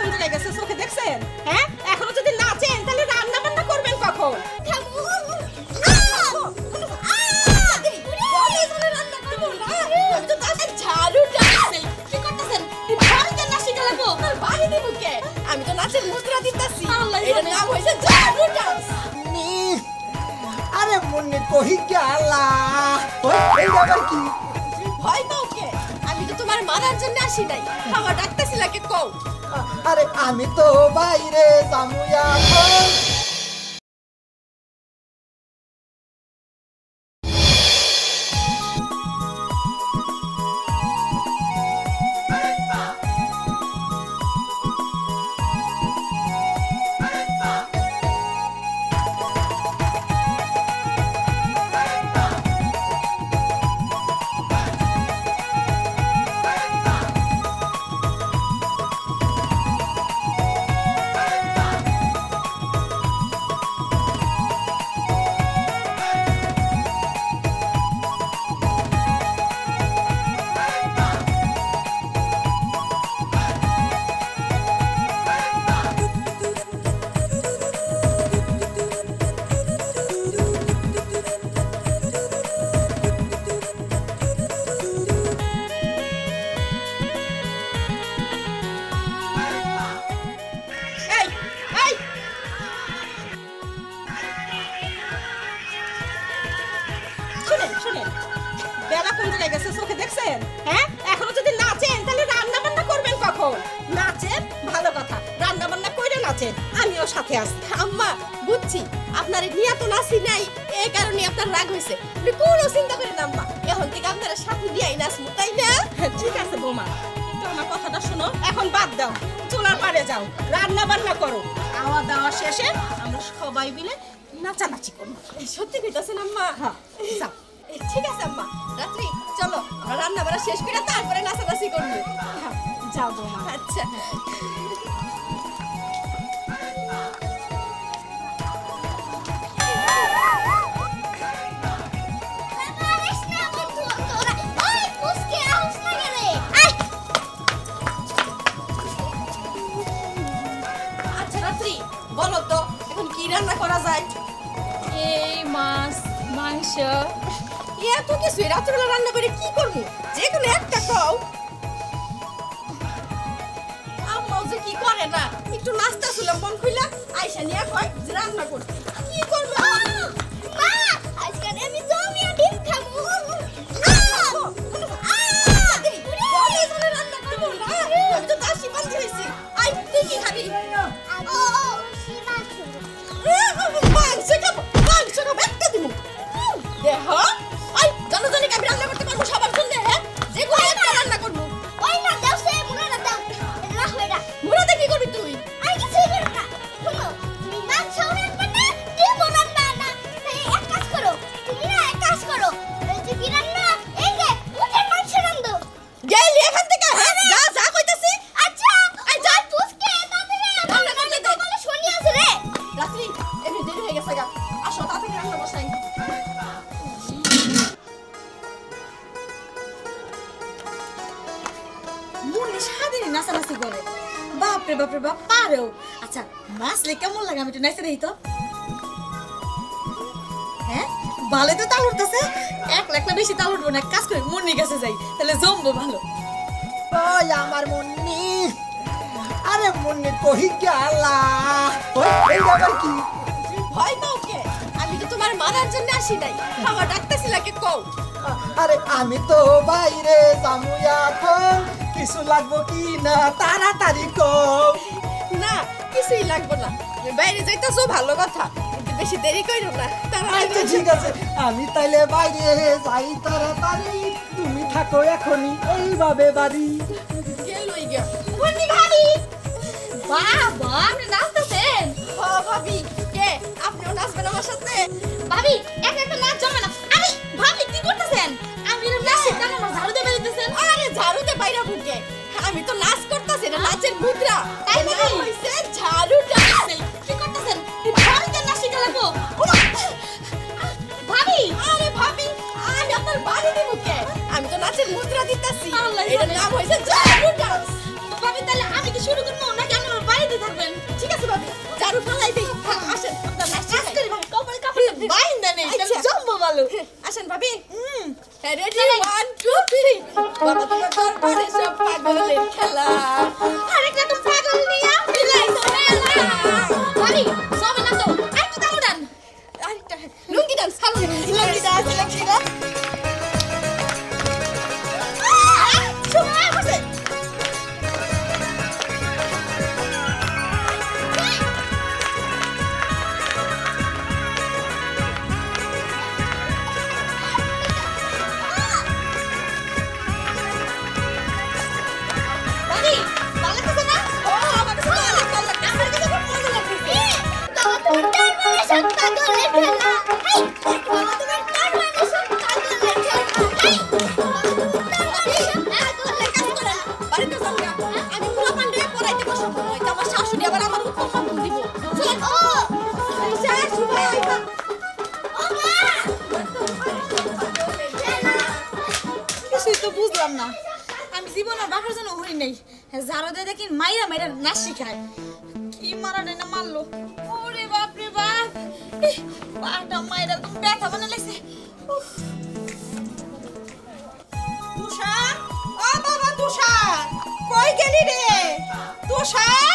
কোন জায়গায় গেছে চোখে দেখছেন? হ্যাঁ? এখনও যদি নাচেন তাহলে রান্না বান্না করবেন কখন? আমি তো নাচের মুদ্রা দিতেছি। এটার নাম হয়েছে ঝাড়ু ডান্স। আরে মনে কহি গেলা ওই এই আবার কি কে? মারার জন্য আসি নাই। খাওয়া ডাকতেছিলাকে কও। আরে আমি তো বাইরে জামুয়া বেলা গেছে চোখে দেখছেন? হ্যাঁ? এখনও যদি নাচেন তাহলে রান্না বান্না করবেন কখন? নাচেন ভালো কথা। রান্না বান্না করে নাচেন আমিও সাথে আছি। আম্মা বুঝছি আপনার নিয়ে তো নাচি নাই এই কারণে আপনার রাগ হয়েছে আপনি কোনো চিন্তা করেন আম্মা। এখন থেকে আপনারা সাথে দিয়াই নাচবো তাই না? হ্যাঁ, ঠিক আছে বৌমা। কিন্তু আমার কথাটা শোনো এখন বাদ দাও। চুলার পাড়ে যাও রান্না বান্না করো। খাওয়া দাওয়া শেষে আমরা সবাই মিলে নাচানাচি করব। সত্যি কইতাছেন আম্মা? হ্যাঁ যাও। ঠিক আছে আম্মা। রাত্রি চলো আমরা রান্না বান্না শেষ করে তারপরে নাচানাচি করব। বৌমা। আচ্ছা। আচ্ছা বলো তো এখন কি রান্না করা যায়? এই মাছ মাংস। এত কিছু রাত্রিবেলা রান্না করে কি করব? যে কোনো একটা খাও। আম্মাও যে কি করে না? একটু নাস্তা ছিলাম মন খুইলা, আইসা নিয়ে কয় যে রান্না করছি। কি করবে? এখান থেকে। যা যা কইতাছি। আচ্ছা আই যা তুসকে তাড়াতাড়ি রান্না করতে তো বলে শুনি আছে রে। রাত্রি এমনি দেরি হয়ে গেছে গা। আসো তাড়াতাড়ি রান্না বসাই। নাচানাচি করে। বাপরে বাপরে বাপ পারেও। আচ্ছা নাচলে কেমন লাগে? আমি একটু নাচে দেখি তো। হ্যাঁ? ভালো তো তাল উঠতেছে। এক লাখটা বেশি তাল উঠবো না। কাজ করি মুন্নির কাছে যাই। তাহলে জমবো ভালো। ওই আমার মন্নি। আরে মনে কহি গেলা। ওই এই আবার কি? ভয় পাও কে? আমি তো তোমার মারার জন্য আসি নাই। আমার ডাকতেছিল কে কও। আরে আমি তো বাইরে জামুয়া এখন। কিছু লাগবো কি না তাড়াতাড়ি কও। না কিছুই লাগবে না। বাইরে যাইতেছো ভালো কথা। বেশি দেরি কইরো না আচ্ছা ঠিক আছে। আমি তাইলে বাইরে যাই তাড়াতাড়ি। তুমি থাকো এখনই এইভাবে বাড়ি। বাবা আপনি নাচতেছেন। ভাবি কে? আপনিও নাচবেন আমার সাথে? ভাবি এক একটা নাচ জমে না। আরে ভাবি কি করতেছেন? আমি নাচছি কেন আমার বেরিতেছেন আরে ঝাড়ুতে বাইরা বুকে আমি তো নাচ রেডি ওয়ান টু থ্রি বাবা তোমার দরবারে সব পাগলের খেলা বুঝলাম না। আমি জীবনের বাপের জন্য হই নাই। যারা দেয় দেখি মাইরা মাইরা না শিখায়। কি মারা নেই না মারলো? ওরে বাপ রে বাপ। পাটা মাইরা তো ব্যথা লাগছে। তুষার? ও বাবা তুষার। কই গেলি রে? তুষার?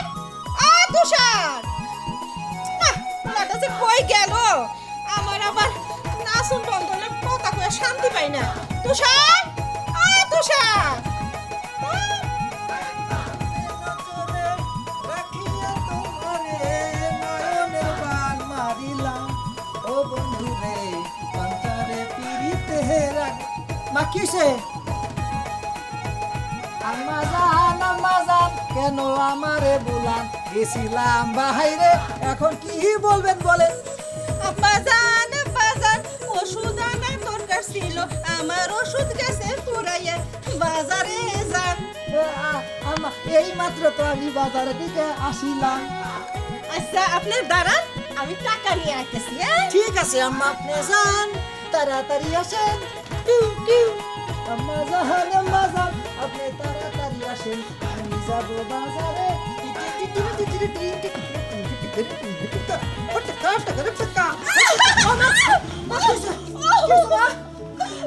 আ, তুষার। যে কই গেল? আমার আবার নাসুন বন্ধনের কথা শান্তি পাই না। তুষার? কিসে আমাজান আমাজান কেন আমারে বুলান গেছিলাম বাহাইরে এখন কি বলবেন বলেন বাজান ছিল আমার ওষুধ গেছে পুরাইয়া। বাজারে যান এ, আ- আমা- এই মাত্র তো আমি বাজারে দিকে আসিলাম। আচ্ছা আপনার দাঁড়ান আমি টাকা নিয়ে আসতেছি হ্যাঁ? ঠিক আছে আম্মা আপনি যান। তাড়াতাড়ি আসেন। টিউ টিউ। আম্মা জাহান আম্মা যান। আপনি তাড়াতাড়ি আসেন আমি যাব বাজারে। ভয় লাগছে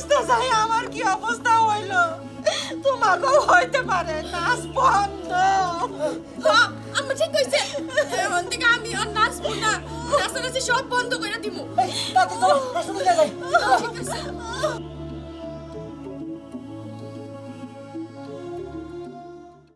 নাচতে আমার কি অবস্থা হইল? তোমাকেও হইতে পারে নাচ বন্ধ আমি ঠিক কইছে। এখন থেকে আমি আর নাচবো না। নাচানাচি সব বন্ধ করে দিব তাতে চলো হাসপাতালে যাই